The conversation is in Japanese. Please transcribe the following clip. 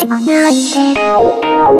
しまないで